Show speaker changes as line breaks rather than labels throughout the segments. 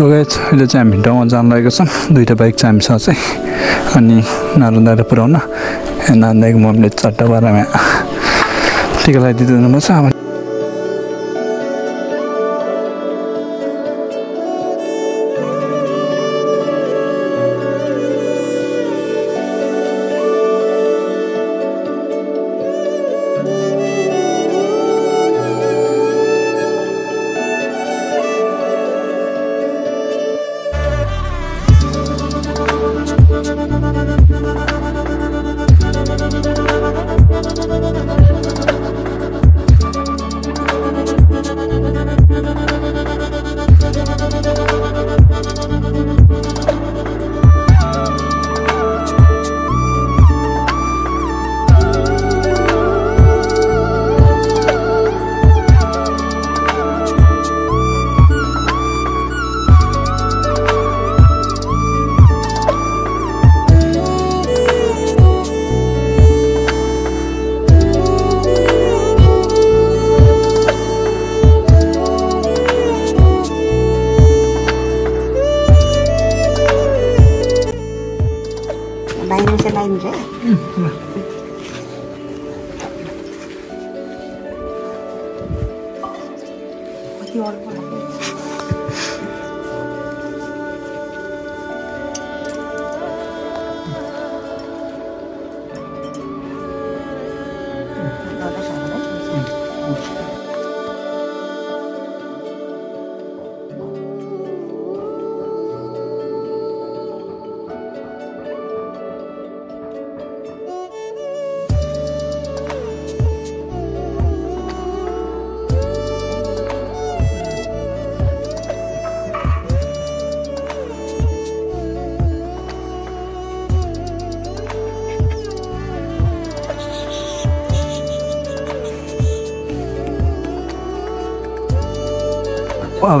So guys अहिले चाहिँ हामी ठाउँमा जान लागेको छौँ दुइटा बाइक छ हामीसँग चाहिँ। अनि नारायण पुऱ्याउन। नारायणको मम्मीले चट्टा बाह्रमा टिका लगाइदिँदैन पर्छ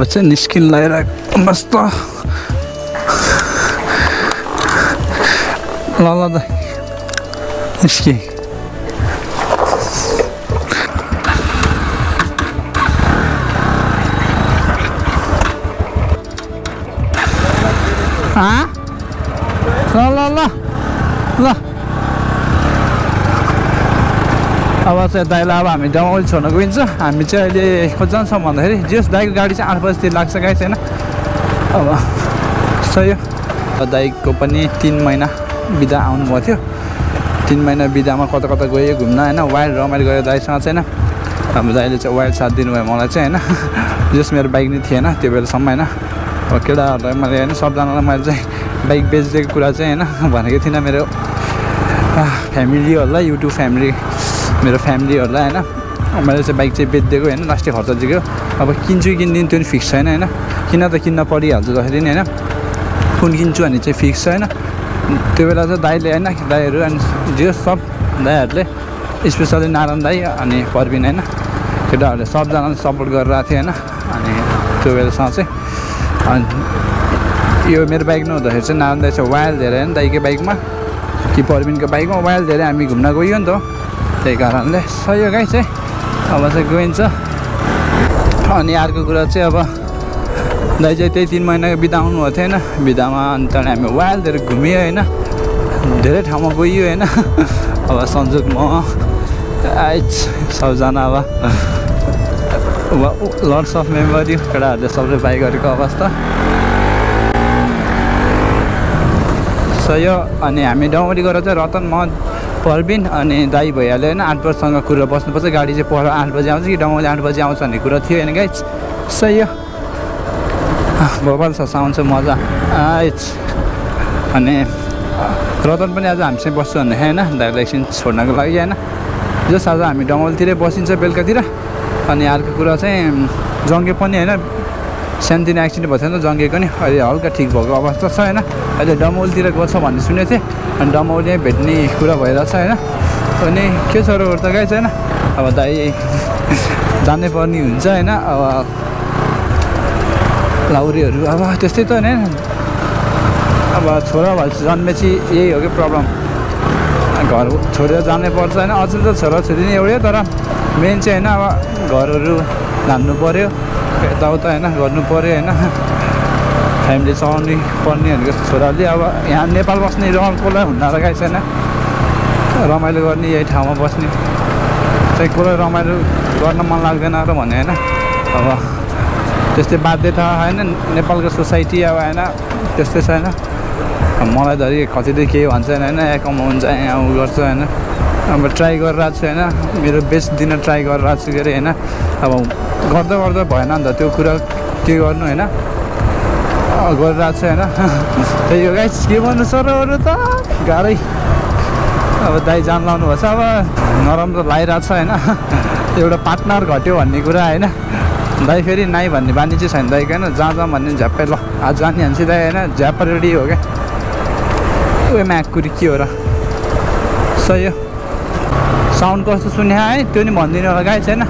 अब
चाहिँ
निस्किन लगाएर मस्त ल ल त निस्के ल ल ल ल अब चाहिँ दाइलाई अब हामी जमाउली छोड्न गइन्छ। हामी चाहिँ अहिले कति जान्छौँ भन्दाखेरि जस दाइको गाडी चाहिँ आठ बजीतिर लाग्छ गाई छैन? अब सही हो। दाइको पनि तिन महिना बिदा आउनुभएको थियो। तिन महिना बिदामा कता कता गयो घुम्न होइन वाइल्ड रमाइलो गयो दाइसँग चाहिँ होइन हाम्रो दाइले चाहिँ वाइल्ड साथ दिनुभयो मलाई चाहिँ होइन? जस मेरो बाइक नै थिएन त्यो बेलासम्म होइन? अब केटाहरूलाई मैले होइन सबजनालाई मैले चाहिँ बाइक बेचिदिएको कुरा चाहिँ होइन? भनेको थिइनँ मेरो फ्यामिलीहरूलाई युट्युब फ्यामिली मेरो फ्यामिलीहरूलाई होइन मैले चाहिँ बाइक चाहिँ बेचिदिएको होइन लास्टै खर्च दिएको। अब किन्छु किन्दिनँ त्यो पनि फिक्स छैन होइन। किन त किन्न परिहाल्छ जसरी नै होइन। कुन किन्छु भने चाहिँ फिक्स छैन। त्यो बेला चाहिँ दाइले होइन दाइहरू अनि जे सब दाइहरूले स्पेसली नारायण दाई अनि परबिन होइन केटाहरूले सबजनाले सपोर्ट गरिरहेको थियो होइन। अनि त्यो बेलासँग चाहिँ अनि यो मेरो बाइक नहुँदाखेरि चाहिँ नारायण दाई चाहिँ वायल धेरै होइन दाइकै बाइकमा। कि परबिनको बाइकमा वायल धेरै हामी घुम्न गयो नि त त्यही कारणले सही हो गाई चाहिँ अब चाहिँ गइन्छ। अनि अर्को कुरा चाहिँ अब दाइ चाहिँ त्यही तिन महिनाको बिदा आउनुभएको थियो होइन। बिदामा अनि त्यहाँदेखि हामी वाइल्ड धेरै घुम्यो होइन। धेरै ठाउँमा गयो होइन। अब सन्जोग म आइच सबजना अब लट्स अफ मेमोरी केटाहरूले सबले बाई गरेको अवस्था। सही हो। अनि हामी डौरी गएर चाहिँ रतन म परबिन अनि दाई भइहाल्यो होइन आठ बजीसँग कुरा बस्नुपर्छ। गाडी चाहिँ पर आठ बजी आउँछ कि डौली आठ बजी आउँछ भन्ने कुरा थियो होइन गाइज। सही हो। भोपाल छ मजा। अनि रतन पनि आज हामीसँग बस्छु भन्ने होइन। दाइलाई एकछिन छोड्नको लागि होइन। जस आज हामी डङ्गलतिरै बसिन्छ बेलुकातिर। अनि अर्को कुरा चाहिँ जङ्गे पनि होइन सानोतिनो एक्सिडेन्ट भएको थियो जङ्गेको नि। अहिले हल्का ठिक भएको अवस्था छ होइन? अहिले डमौलतिर छ भन्ने सुनेको थिएँ। अनि डमौली भेट्ने कुरा भइरहेछ होइन? अनि के छ र त गाई छैन अब दाइ जानै पर्ने हुन्छ होइन? अब लाउरीहरू अब त्यस्तै त होइन? अब छोरा भएपछि जन्मेपछि यही हो कि प्रब्लम घर छोडेर जानै पर्छ होइन? अझै त छोराछोरी नै एउटै तर मेन चाहिँ होइन? अब घरहरू धान्नु पऱ्यो यताउता होइन गर्नु पऱ्यो होइन फ्यामिली चलाउनु पर्ने भनेको छोराले अब यहाँ नेपाल बस्ने रहर कसलाई हुन्न र गाई छैन रमाइलो गर्ने यही ठाउँमा बस्ने चाहिँ कसलाई रमाइलो गर्न मन लाग्दैन र भने होइन अब त्यस्तै बाध्यता होइन नेपालको सोसाइटी अब होइन त्यस्तै छैन मलाई धरि कतिले केही भन्छन् होइन यहाँ कमाउँछ यहाँ उ गर्छ होइन अब ट्राई गरिरहेको छु होइन मेरो बेस्ट दिन ट्राई गरिरहेको छु के अरे होइन अब गर्दा गर्दा भएन नि त। त्यो कुरा के गर्नु होइन? गरिरहेको छु होइन? त्यही हो गाइस के भन्नु सर अरू त? गाह्रै। अब दाइ जान लाउनु भएको छ अब नराम्रो छ होइन? एउटा पार्टनर घट्यो भन्ने कुरा होइन? दाइ फेरि नाइ भन्ने बानी चाहिँ छैन दाइको होइन? जहाँ जाऊँ भन्ने झ्याप्पै ल। आज जाने हान्छ दाइ होइन? झ्याप्प रेडी हो क्या? उयो म्याकुरी के हो र? सही हो। साउन्ड कस्तो सुने है? त्यो नि भनिदिनु होला गाई छैन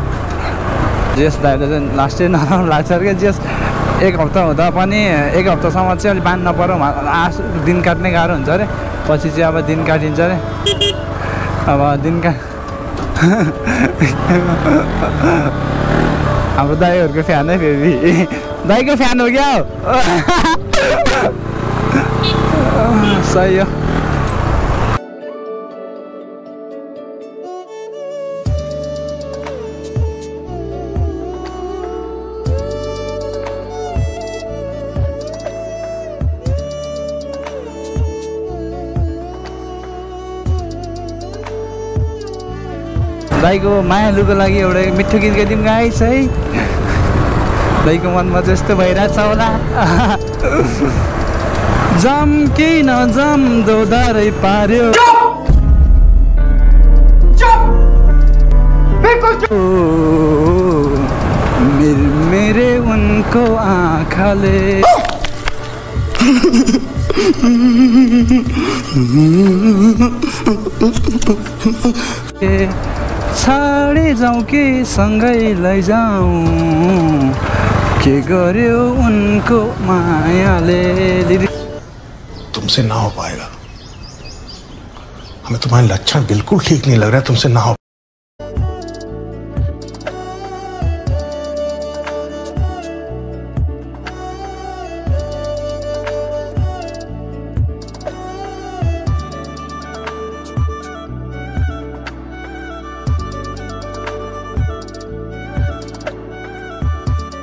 जेस दाइले चाहिँ लास्ट नराम्रो लाग्छ क्या जेस एक हप्ता हुँदा पनि एक हप्तासम्म चाहिँ अलिक बाँध्न पऱ्यो। आस दिन काट्ने गाह्रो हुन्छ अरे। पछि चाहिँ अब दिन काटिन्छ अरे। अब दिन का हाम्रो दाईहरूको फ्यान फेरि। दाईको फ्यान हो क्या सही हो। दाईको मायालुको लागि एउटा मिठो गीत गाइदिउँ गाइस है। दाईको मनमा यस्तो भइरहेछ होला। जम कि नजम दोधारै पार्यो। मेरे मेरे उनको आँखाले। ए, छाडे जाउँ कि सँगै के गर्यो उनको मायाले दिदी
तुमसे ना हो पाएगा। हमें तुम्हारे लक्षण बिल्कुल ठीक नहीं लग रहा है तुमसे ना हो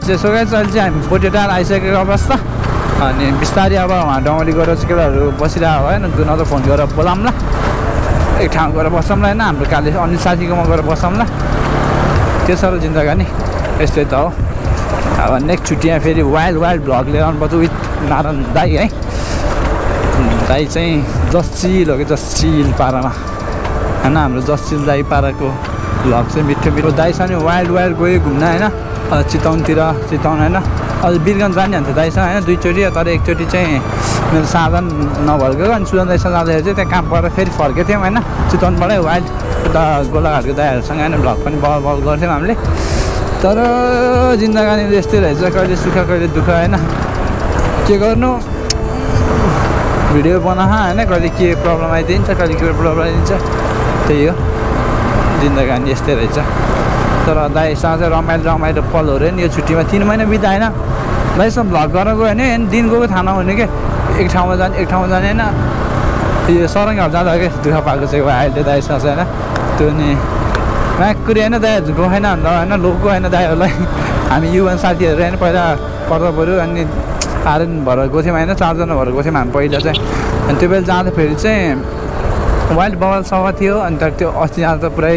त्यसो गए अहिले चाहिँ हामी आइसकेको अवस्था। अनि बिस्तारै अब उहाँ डौँली गएर चाहिँ केटाहरू बसिरहेको होइन दुन त फोन गरेर बोलाउँला एक ठाउँ गएर बसौँला होइन हाम्रो काले अनिल साथीकोमा गएर बसौँला त्यो साह्रो जिन्दगानी यस्तै त हो। अब नेक्स्ट छुट्टीमा फेरि वाइल्ड वाइल्ड भ्लग लिएर आउनुपर्छ विथ नारायण दाई है। दाई चाहिँ जस्चिल हो कि जस्चिल पारामा। होइन हाम्रो जस्चिल दाई पाराको भ्लग चाहिँ मिठो मिठो। दाईसँग नि वाइल्ड वाइल्ड गयो घुम्न होइन। अझ चितवनतिर चितवन होइन? अझ बिरगन्ज जाने अन्त दाइसँग होइन दुईचोटि तर एकचोटि चाहिँ मेरो साधन नभएको अनि सुजन दाइसँग जाँदाखेरि चाहिँ त्यहाँ काम गरेर फेरि फर्केको थियौँ होइन चितवनबाटै वाइल्ड उता गोलाघाटको दाइहरूसँग होइन भ्लग पनि बल बल गर्थ्यौँ हामीले। तर जिन्दगानी यस्तै रहेछ कहिले सुख कहिले दुःख होइन। के गर्नु? भिडियो बना होइन कहिले के प्रब्लम आइदिन्छ कहिले के प्रब्लम आइदिन्छ त्यही हो। जिन्दगानी यस्तै रहेछ। तर दाइसँग चाहिँ रमाइलो रमाइलो पलहरू नि यो छुट्टीमा तिन महिना बिताएन। दाइसँग भ्लग गर्न गयो भने दिन गएको थाहा नहुने के? एक ठाउँमा जाने एक ठाउँमा जाने होइन। यो सरङ्गहरू जाँदा के? दुःख पाएको चाहिँ अहिले दाइसँग चाहिँ होइन। त्यो नि म्याकुरी होइन दाइहरू गएन अन्त होइन लोक गएन दाइहरूलाई। हामी युवान साथीहरू होइन पहिला पर्दा पऱ्यो अनि आर्यन भएर गएको थियौँ होइन चारजना भएर गएको थियौँ हामी पहिला चाहिँ। अनि त्यो बेला जाँदाखेरि चाहिँ वाइल्ड बवाल सफा थियो अन्त त्यो अस्ति जाँदा त पुरै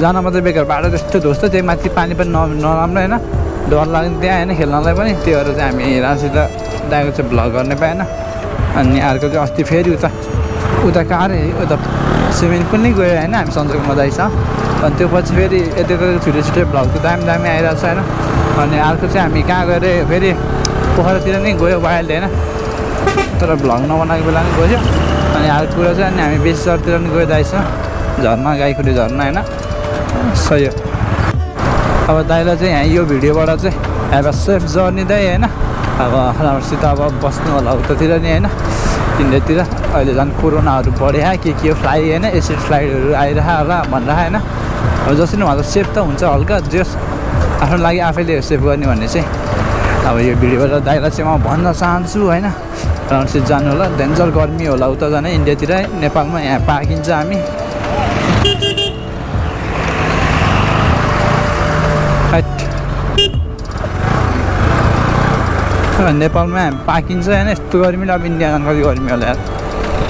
जान मात्रै बेकार बाटो त्यस्तो ध्वस्तो त्यही माथि पानी पनि न नराम्रो होइन। डर लाग्ने त्यहाँ होइन खेल्नलाई पनि। त्यो भएर चाहिँ हामी रासित दाइको चाहिँ भ्लग गर्ने पाएन अनि अर्को चाहिँ अस्ति फेरि उता उता कहाँ अरे उता स्विमिङ पुल नै गयो होइन हामी सन्चोकमा जाइछ अनि त्यो पछि फेरि यतिको छिटो छिटो भ्लगको दामी दामी आइरहेको छ होइन। अनि अर्को चाहिँ हामी कहाँ गएर फेरि पोखरातिर नै गयो वाइल्ड होइन। तर भ्लग नबनाएको बेला पनि गयो। अनि अर्को कुरा चाहिँ अनि हामी बेसीचरतिर पनि गयो दाइछ झर्ना गाईखुट्टे झर्ना होइन? सही हो। अब दाइलाई चाहिँ यहाँ यो भिडियोबाट चाहिँ हेभ अ सेफ जर्नी दाइ होइन? अब राम्रोसित अब बस्नु होला उतातिर नि होइन? इन्डियातिर अहिले झन् कोरोनाहरू बढ्यो के के फ्लाइ होइन? एसिड फ्लाइटहरू आइरह होला भनेर होइन? अब जसरी उहाँ त सेफ त हुन्छ हल्का जस आफ्नो लागि आफैले सेफ गर्ने भन्ने चाहिँ अब यो भिडियोबाट दाइलाई चाहिँ म भन्न चाहन्छु होइन? राउन्ड जानु होला। डेन्जर गर्मी होला। उता जाने इन्डियातिर नेपालमा यहाँ पाकिन्छ हामी। नेपालमा हामी पाकिन्छ होइन। यस्तो गर्मी अब इन्डिया जानु कति गर्मी होला यार।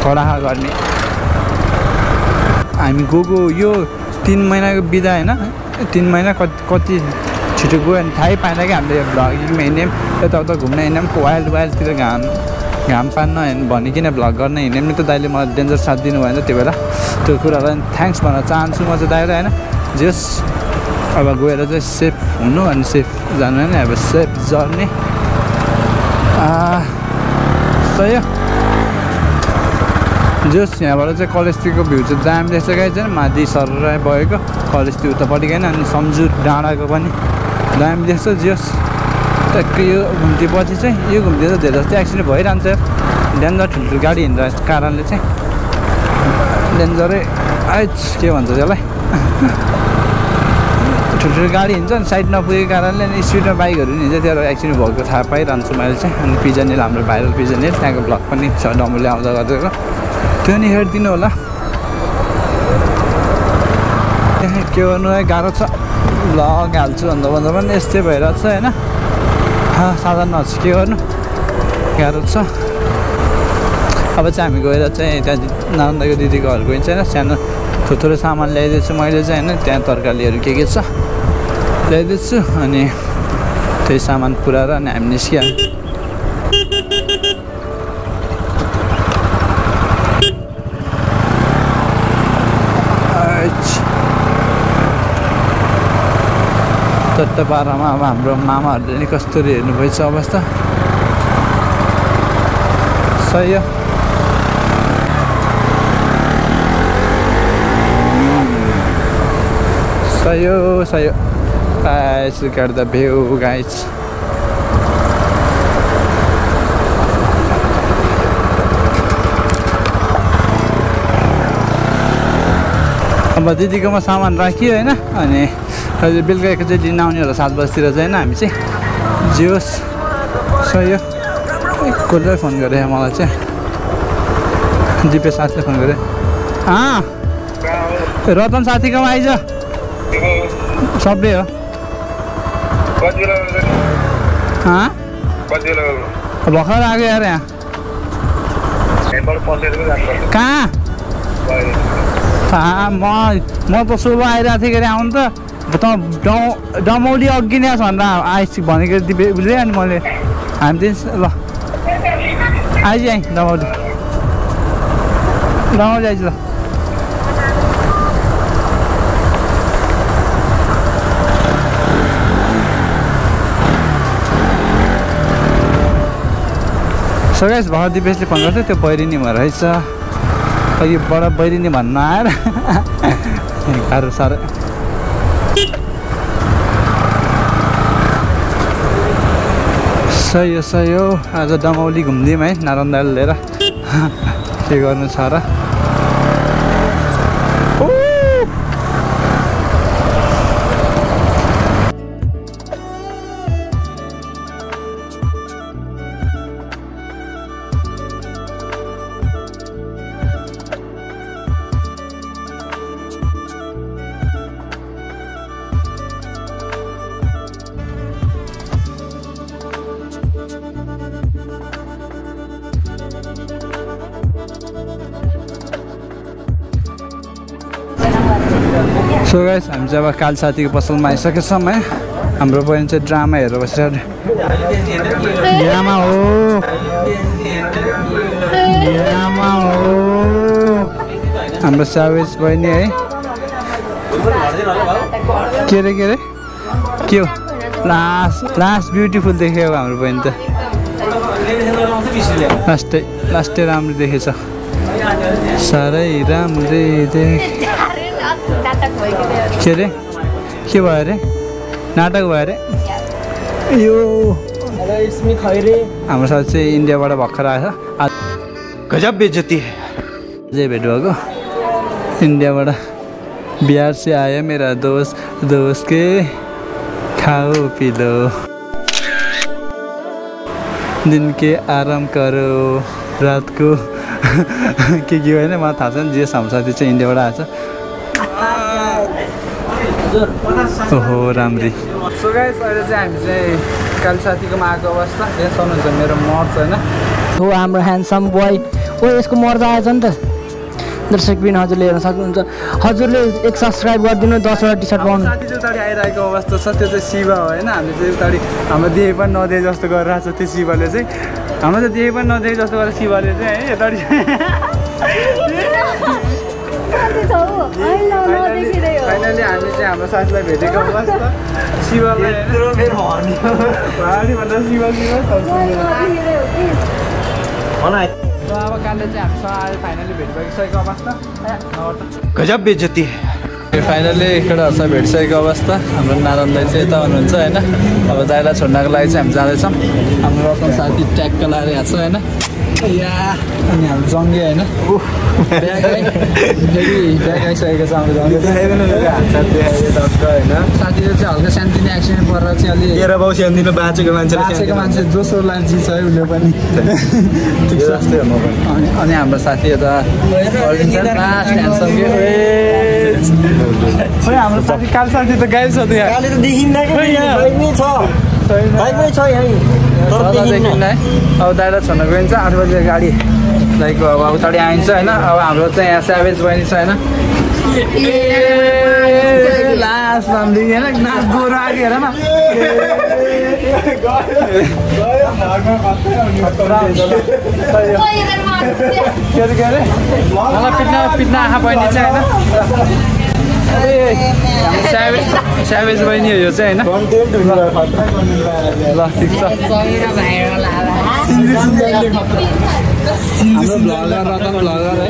कडा गर्मी। हामी गएको यो तिन महिनाको बिदा होइन। तिन महिना कति कति छिटो गयो भने थाहै पाएन कि हामीले भ्लगिङमा हिँड्यौँ यताउता घुम्न हिँड्यौँ वाइल्ड वाइल्डतिर घाम घाम पान्न हिँड्नु भनिकन भ्लग गर्न हिँड्यौँ नि त दाइले मलाई डेन्जर साथ दिनुभयो नि त्यो बेला। त्यो कुरालाई थ्याङ्क्स भन्न चाहन्छु म चाहिँ दाइलाई होइन? जस अब गएर चाहिँ सेफ हुनु अनि सेफ जानु होइन अब सेफ जर्नी सही हो। जस यहाँबाट चाहिँ कलेजतिरको भ्यू चाहिँ दामी देख्छ गाई चाहिँ माथि सर भएको कलेजतिर उतापट्टि गएन अनि सम्झु डाँडाको पनि दामी देख्छ जस। यो घुम्ती पछि चाहिँ यो घुम्ती चाहिँ धेरै जस्तो एक्सिडेन्ट भइरहन्छ। डेन्जर ठुल्ठुलो गाडी हिँड्दा कारणले चाहिँ। डेन्जरै आइच के भन्छ त्यसलाई? ठुल्ठुलो गाडी हिँड्छ अनि साइड नपुगेको कारणले अनि स्पिडमा बाइकहरू नि हिँड्छ। त्यो एक्सिडेन्ट भएको थाहा पाइरहन्छु मैले चाहिँ। अनि पिजनिल हाम्रो भाइरल पिजनिल त्यहाँको ब्लग पनि छ डम्बुले आउँदा गरिदिएको त्यो नि हेरिदिनु होला। त्यहाँ के गर्नु गाह्रो छ। ब्लग हाल्छु भन्दा भन्दा पनि यस्तै भइरहेको छ होइन? साधन नहोस् के गर्नु गाह्रो छ। अब चाहिँ हामी गएर चाहिँ त्यहाँ नारायणको दिदीको घर गइन्छ होइन सानो थोथोरो सामान ल्याइदिएछु मैले चाहिँ होइन। त्यहाँ तरकारीहरू के के छ ल्याइदिएछु अनि त्यही सामान पुऱ्याएर अनि हामी निस्किहाल्यौँ चट्ट पारामा अब हाम्रो मामाहरूले नि कस्तरी हेर्नुभएछ अवस्था। सही हो। सही हो सही हो। the view guys अब दिदीकोमा सामान राखियो होइन अनि अहिले बेलुका एकचोटि लिन होला सात बजीतिर चाहिँ होइन हामी चाहिँ जियोस् सही हो कसले फोन गरे मलाई चाहिँ। दिपे साथीले फोन गरे। अँ रतन साथीकोमा आइज? सबै हो। भर्खर आएको यार यहाँ। कहाँ? म म त शुभ आइरहेको थिएँ के अरे आउनु त। डमौली अघि नै भनेर आइस भनेको उसले अनि मैले हामी चाहिँ ल आइज आइ डमौली डमौली आइज ल सो गाइस भर्खर दिपेशले फोन गर्थ्यो त्यो भएर रहेछ अघि बडा बैरिनी भन्न आएर गाह्रो साह्रो हो सही हो आज डमौली घुम्दिउँ है नारायण लिएर। के गर्नु छ र? सो गाइस हामी चाहिँ अब काल साथीको पसलमा आइसकेछौँ है हाम्रो बहिनी चाहिँ ड्रामा हेरेर बसेर ड्रामा हो। ड्रामा हो। हाम्रो सावेज बहिनी है। के अरे के अरे के हो? लास्ट लास्ट ब्युटिफुल देखेको हाम्रो बहिनी त। लास्टै लास्टै राम्रो देखेछ। साह्रै राम्रै देख के अरे के भयो अरे नाटक भयो अरे यो हाम्रो साथ चाहिँ इन्डियाबाट भर्खर आएछ
गजब है
अझै भेट भएको इन्डियाबाट बिहार से आयो मेरा दोस्त दोस्त के खाओ पिलो दिन के आराम करो रातको के के होइन मलाई थाहा छैन जे हाम्रो साथी चाहिँ इन्डियाबाट आएको छ ओहो राम्री। सो गाइस अहिले चाहिँ हामी चाहिँ काली साथीकोमा आएको अवस्था। यहाँ सक्नुहुन्छ मेरो मर्च होइन?
हो हाम्रो ह्यान्डसम बोय ओ यसको मर्दा आएछ नि त। दर्शकबिन हजुरले हेर्न सक्नुहुन्छ। हजुरले एक सब्सक्राइब गरिदिनु दसवटा टी सर्ट पाउनु।
साथी उताडि आइरहेको अवस्था छ त्यो चाहिँ शिव हो होइन? हामीले चाहिँ उताडि हाम्रो देह पनि नदिए जस्तो गरिरहेको छ त्यो शिवले चाहिँ। हाम्रो चाहिँ देह पनि नदिए जस्तो गरेर शिवले चाहिँ है यताडि फाइनली हामी चाहिँ हाम्रो साथीलाई भेटेको अवस्था। शिवलाई अब कालले चाहिँ हामीसँग अहिले फाइनली भेट भइसकेको अवस्था।
गजब बेइज्जती। है
फाइनली केटाहरूसँग भेटिसकेको अवस्था। हाम्रो नारायण दाई चाहिँ यता हुनुहुन्छ होइन? अब दाइलाई छोड्नको लागि चाहिँ हामी जाँदैछौँ। हाम्रो रतन साथी ट्याक्क यहाँ छ होइन? या। अनि हाम्रो जङ्गे होइन। ब्याग आइ- फेरि ब्याग आइसकेको छ हाम्रो जङ्गे। होइन। साथीले चाहिँ हल्का सानोतिनो एक्सिडेन्ट परेर चाहिँ अलि
तेह्र बाउ बाँचेको मान्छेले
बाँचेको मान्छे जोसो लान्छी छ है उसले पनि। ठिक छ।
जस्तै हो म पनि।
अनि अनि हाम्रो साथी यता हाम्रो साथी काल साथी त गाइब छ
छ यहीँ।
दादा अब दाइलाई छोड्न गइन्छ आठ बजी गाडी लाइक अब उताडि आइन्छ होइन अब हाम्रो चाहिँ यहाँ स्याभेज बहिनी छ होइन लास्ट हामीले होइन नाच गोरो आएको हेर न। के अरे के अरे? मलाई पिट्न पिट्न आँखा बहिनी चाहिँ होइन। स्याभेज बहिनी हो यो चाहिँ होइन ल ठिक छ हाम्रो भ्लगर रतन भ्लगर है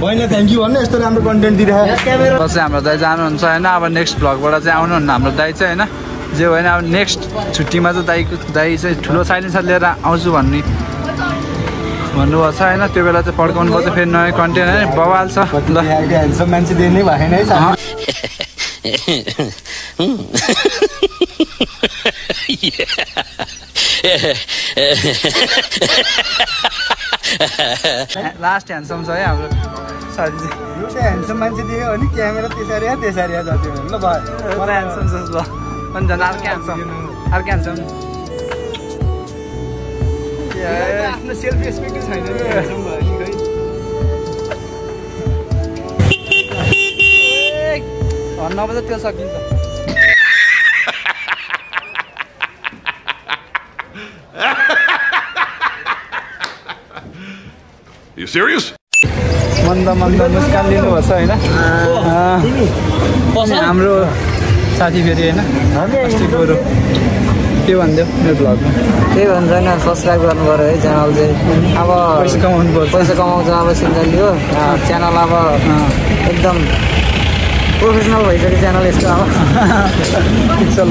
बहिनी थ्याङ्क यू भन्नु यस्तो राम्रो कन्टेन्ट दिइरहेको
चाहिँ हाम्रो दाइ जानुहुन्छ होइन? अब नेक्स्ट भ्लगबाट चाहिँ आउनुहुन्न हाम्रो दाइ चाहिँ होइन? जे होइन? अब नेक्स्ट छुट्टीमा चाहिँ दाइको दाइ चाहिँ ठुलो साइलेन्सर लिएर आउँछु भन्ने भन्नुभएको छ होइन? त्यो बेला चाहिँ पड्काउनु पर्छ फेरि नयाँ कन्टेन्ट होइन? बवाल छ। ल।
मान्छे दिने भएन है
लास्ट ह्यान्डसम छ है हाम्रो
ह्यान्डसम मान्छे दियो भने क्यामेरा त्यसरी त्यसरी जति ल भयो।
मलाई ह्यान्डसम छ ल। अनि झन् अर्कै ह्यान्डसम अर्कै ह्यान्डसम
आफ्नो सेल्फ रेस्पेक्टै छैन नि ह्यान्डसम भयो नि खै
भन्न बजे त्यो सकिन्छ
You serious?
मन्द मन्द मुस्कान छ होइन? हाम्रो साथी फेरि होइन? अस्ति गोरु के भनिदियो मेरो भ्लगमा
त्यही भन्छ होइन सब्सक्राइब गर्नु पऱ्यो है च्यानल चाहिँ अब
पैसा कमाउनु पर्छ
पैसा कमाउँछ अब सिन्जली हो। च्यानल अब एकदम प्रोफेसनल भइसक्यो च्यानल यसको अब।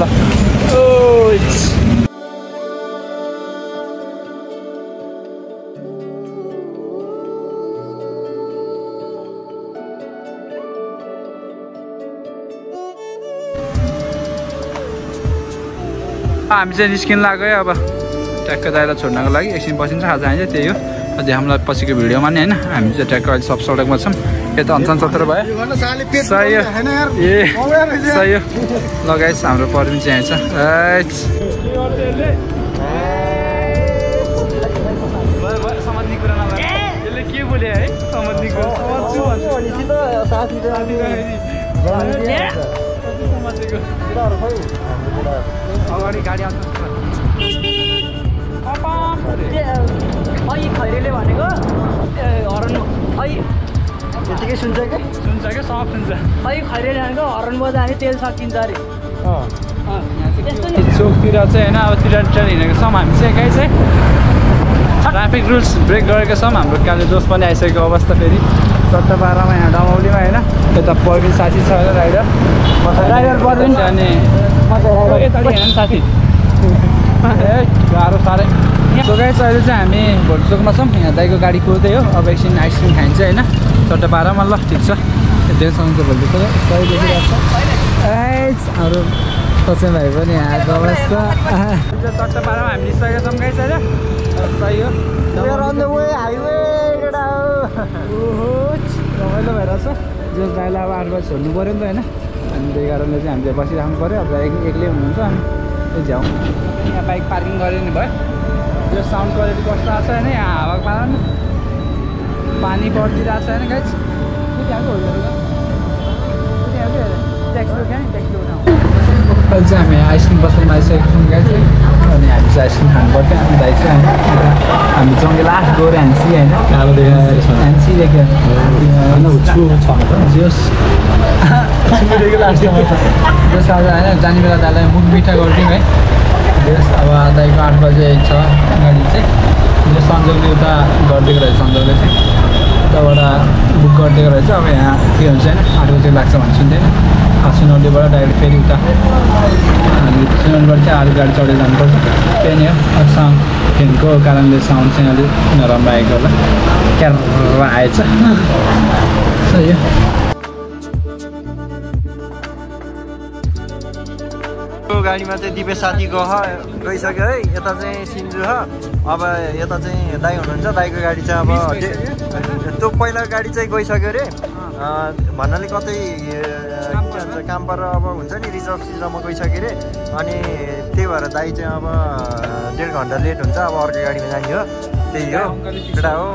ल हामी चाहिँ निस्किन लाग्यो है अब। ट्याक्क दाइलाई छोड्नको लागि। एकछिन बसिन्छ आज हामी चाहिँ त्यही हो। अझै हामीलाई पछिको भिडियोमा नि होइन। हामी चाहिँ ट्याक्क अहिले सब सडकमा छौँ। यता अन्चन सत्र भयो। सही हो। ए सही हो। लगाइस् हाम्रो पर्मिन चाहिँ छ। एच। यसले के बोल्यो है अगाडि गाडी आउँछ।
खैरेले भनेको हरन खै
यतिकै सुन्छ क्या
सुन्छ क्या सब सुन्छ।
खै खैरेले भनेको हरन बजायो भने तेल सकिन्छ अरे।
चोकतिर चाहिँ होइन अब हिँडेको छौँ हामी चाहिँ कहीँ चाहिँ। ट्राफिक रुल्स ब्रेक गरेको छौँ हाम्रो काले दोस्त पनि आइसकेको अवस्था फेरि। चट्टा पारामा यहाँ डमाउलीमा होइन यता पर्विन साथी छ होइन राइडर। राइडर पर्विन अनि साथी ए गाह्रो साह्रै गाइस अहिले चाहिँ हामी भोटचोकमा छौँ यहाँ दाइको गाडी कुर्दै हो अब एकछिन आइसक्रिम खाइन्छ होइन चट्टा पारामा ल ठिक छ धेरै सँगै भोलि सही देखिरहेको छ हाम्रो सचिन भाइ पनि आएको अवस्था चट्ट पारामा हामी निस्केका छौँ सही हो
हाइवे केटा
ओहो रमाइलो भइरहेछ जो दाइलाई अब आठ बजी छोड्नु पऱ्यो नि त होइन अनि त्यही कारणले चाहिँ हामीले बसिराख्नु पऱ्यो अब दाइ एक्लै हुनुहुन्छ अनि त्यही झ्याउँ यहाँ बाइक पार्किङ गऱ्यो नि भयो। यो साउन्ड क्वालिटी कस्तो आएको छ होइन यहाँ हावाको पारामा पानी परिदिरहेको छ होइन गाइस त्यहाँको अहिले चाहिँ हामी आइसक्रिम पसलमा आइसकेको छौँ गाइस अनि हामी चाहिँ आइसक्रिम खानु पर्थ्यो। अनि दाइ चाहिँ हामी जङ्गे लास्ट गएर ह्यान्सी होइन ह्यान्सी जोस् जोस् आज होइन जाने बेला दाइलाई मुख मिठा गरिदिउँ है जोस् अब दाइको आठ बजे छ गाडी चाहिँ जो सन्जोगले उता गरिदिएको रहेछ सन्जोगले चाहिँ उताबाट बुक गरिदिएको रहेछ अब यहाँ के हुन्छ होइन आठ बजी लाग्छ भने सुन्दैन सुनौलीबाट डाइरेक्ट फेरि उता अनि सुनौलीबाट चाहिँ अरू गाडी चढेर जानुपर्छ त्यही नै हो साउन्ड फेनको कारणले साउन्ड चाहिँ अलिक नराम्रो आएको होला क्यार आएछ सही हो।
गाडीमा चाहिँ दिपेश साथी गह गइसक्यो है यता चाहिँ सिन्जु ह अब यता चाहिँ दाई हुनुहुन्छ दाईको गाडी चाहिँ अब त्यो पहिला गाडी चाहिँ गइसक्यो अरे भन्नाले कतै अँ, के भन्छ काम पर अब हुन्छ नि रिजर्भ सिजर्भमा गइसक्यो अरे अनि त्यही भएर दाई चाहिँ अब डेढ घन्टा लेट हुन्छ अब अर्को गाडीमा जाने हो। त्यही हो। केटा हो।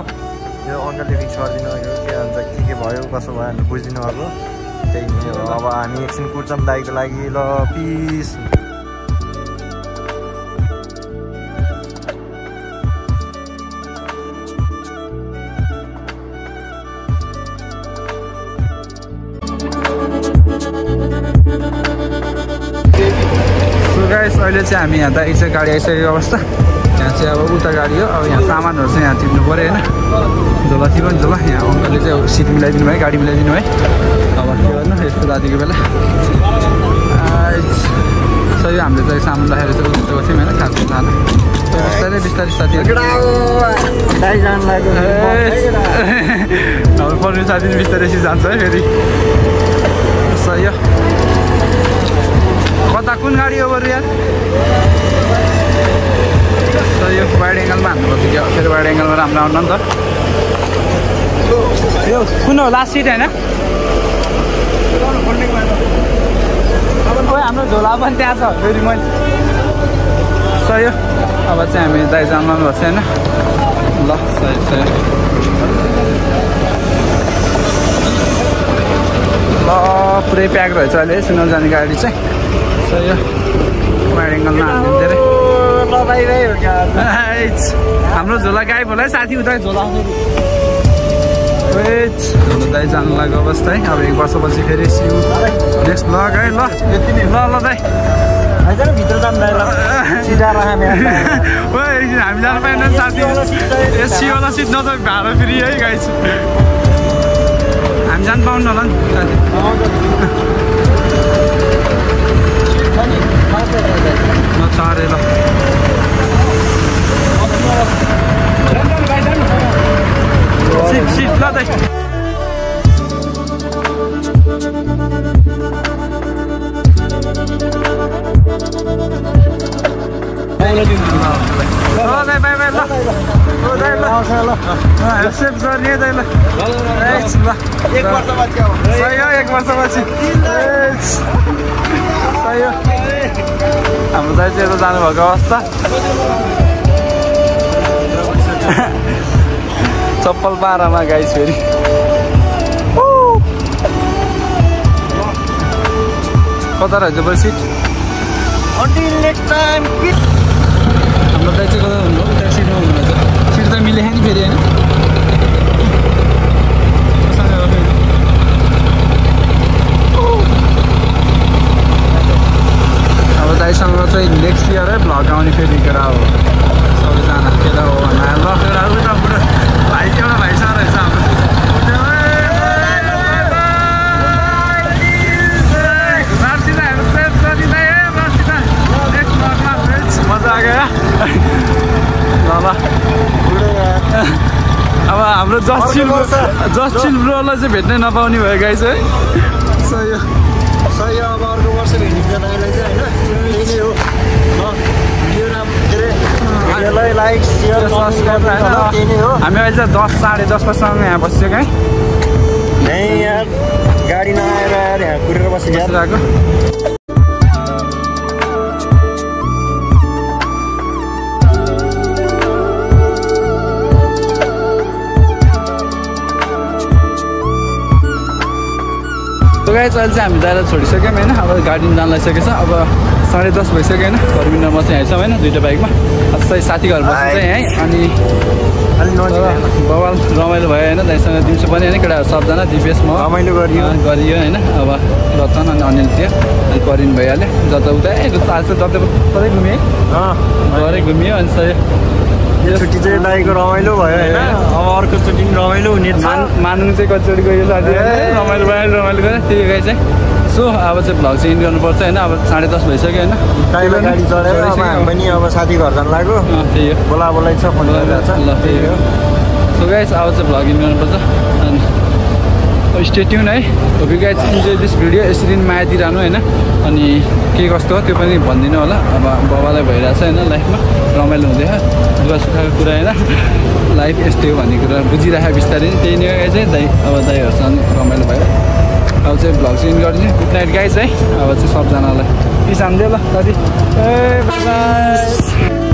यो अङ्कलले फिक्स गरिदिनु यो के भन्छ के के भयो कसो भयो बुझिदिनु भएको त्यही अब हामी एकछिन कुर्छौँ दाईको लागि ल पिस
अहिले चाहिँ हामी यहाँ दाइ चाहिँ गाडी आइसकेको अवस्था। यहाँ चाहिँ अब उता गाडी हो। अब यहाँ सामानहरू चाहिँ यहाँ टिप्नु पऱ्यो होइन। झोला टिप नि झोला। यहाँ अङ्कलले चाहिँ सिट मिलाइदिनु भयो गाडी मिलाइदिनु भयो। अब के गर्नु? यस्तो रातिको बेला। हो हामीले चाहिँ सामान राखेर चाहिँ उठेको थियौँ होइन खासमा खाना बिस्तारै बिस्तारै साथीहरू हाम्रो पढ्ने साथी बिस्तारै जान्छ है फेरि। एङ्गलमा राम्रो आउनु नि त। यो कुन हो? लास्ट सिट होइन? हाम्रो झोला पनि त्यहाँ छ। फेरि मैले हो। अब चाहिँ हामी दाइ जानु भएको छ होइन? ल सही सही। ल पुरै प्याक रहेछ अहिले। सुनल जाने गाडी चाहिँ। सही हो। वाइड एङ्गलमा हाल्नु धेरै। हाम्रो झोला गायब होला है साथी उता। झोला दाइ जानु लाग्यो अवस्था है। अब एक वर्षपछि फेरि सिउ नेक्स्ट ब्लग है ल। ल ल
आइज न दाई ल। सिधा हामी
जानु पाएन साथी। ए सिवाला सिट न त भाडा फ्री है गाइस हामी जानु पाउनु होला नि साथी। ल ल।
एक
हाम्रो चाहिँ यता जानुभएको अवस्था चप्पल पारामा गाइस फेरि। कता रहेछ बरु सिट? हाम्रो दाइ चाहिँ कता हुनु उता सिटमा हुनुहुन्छ। सिट त मिलेन नि फेरि होइन? अब दाइसँग चाहिँ नेक्स्ट इयर है भ्लग आउने फेरि केटा हो। पुरा भाइ एउटा भाइसँग रहेछ हाम्रो मजा आ गयो ल ल अब हाम्रो जस्टिल जस्टिल ब्रोलाई चाहिँ भेट्नै नपाउने भयो गाई चाहिँ हामी अहिले चाहिँ दस साढे दस बजीसम्म यहाँ बसिसक्यो है।
यहीँ यार गाडी नआएर यहाँ कुरेर
बसिरहेको। तो गाइस अहिले चाहिँ हामी दाइलाई छोडिसक्यौँ होइन? अब गाडी जान लागिसकेको छ। अब साढे दस भइसक्यो होइन। टर्मिनलमा चाहिँ आइछौँ होइन दुइटा बाइकमा। अझै साथी घर बस्नु चाहिँ यहीँ अनि
अलिक
बवाल रमाइलो भयो होइन दाइसँग दिउँसो पनि होइन केटाहरू सबजना दिपेश म।
रमाइलो गरियो।
गरियो होइन अब रतन अनि अनिल थियो अनि परिन भइहाल्यो जता उता। ए जस्तो आज चाहिँ जता कतै घुमेँ घरै घुमियो अनि
यो छुट्टी चाहिँ दाइको रमाइलो भयो होइन। अब अर्को चोटि पनि रमाइलो हुने
मान चाहिँ कतिचोटि गयो साथी रमाइलो भयो रमाइलो गयो त्यही गाई चाहिँ। सो अब चाहिँ भ्लग चाहिँ इन्ड गर्नुपर्छ होइन? अब साढे दस भइसक्यो होइन?
दाइलाई गाडी चढेर अब हामी पनि अब साथी घर जानु लाग्यो।
अँ, त्यही हो।
बोला बोलाइ छ फोन गरिरहेको छ।
ल त्यही हो। सो गाइस अब चाहिँ भ्लग इन गर्नुपर्छ स्टेट्युन है? Hope you guys enjoy this video यसरी नै माया दिइरहनु होइन? अनि के कस्तो हो त्यो पनि भनिदिनु होला। अब बाबालाई भइरहेछ होइन? लाइफमा रमाइलो हुँदैछ दुःख सुखको कुरा होइन? लाइफ यस्तै हो भन्ने कुरा बुझिराखेको बिस्तारै त्यही नै चाहिँ दाइ अब दाइहरूसँग रमाइलो भयो। अब चाहिँ भ्लग चाहिँ गरिदिनु। गुड नाइट गाइस है। अब चाहिँ सबजनालाई। पिस हानिदियो ल साथी ए